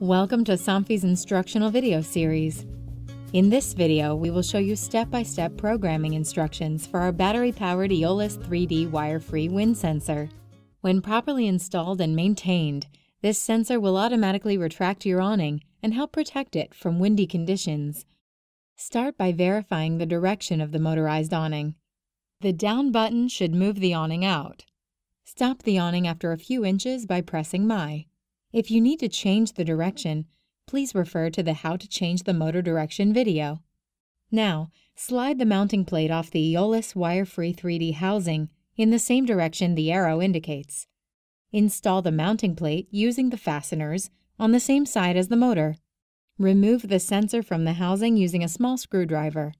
Welcome to Somfy's instructional video series. In this video, we will show you step-by-step programming instructions for our battery-powered Eolus 3D wire-free wind sensor. When properly installed and maintained, this sensor will automatically retract your awning and help protect it from windy conditions. Start by verifying the direction of the motorized awning. The down button should move the awning out. Stop the awning after a few inches by pressing My. If you need to change the direction, please refer to the How to Change the Motor Direction video. Now, slide the mounting plate off the Eolus wire-free 3D housing in the same direction the arrow indicates. Install the mounting plate using the fasteners on the same side as the motor. Remove the sensor from the housing using a small screwdriver.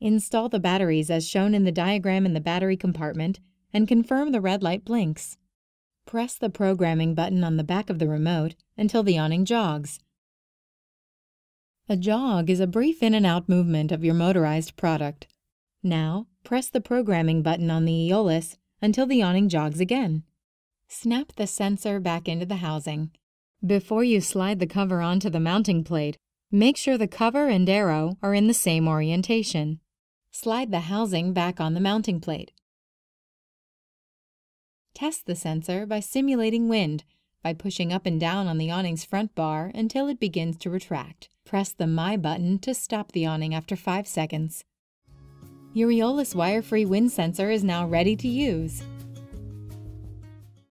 Install the batteries as shown in the diagram in the battery compartment and confirm the red light blinks. Press the programming button on the back of the remote until the awning jogs. A jog is a brief in and out movement of your motorized product. Now, press the programming button on the Eolus until the awning jogs again. Snap the sensor back into the housing. Before you slide the cover onto the mounting plate, make sure the cover and arrow are in the same orientation. Slide the housing back on the mounting plate. Test the sensor by simulating wind by pushing up and down on the awning's front bar until it begins to retract. Press the My button to stop the awning after 5 seconds. Your Eolus wire-free wind sensor is now ready to use.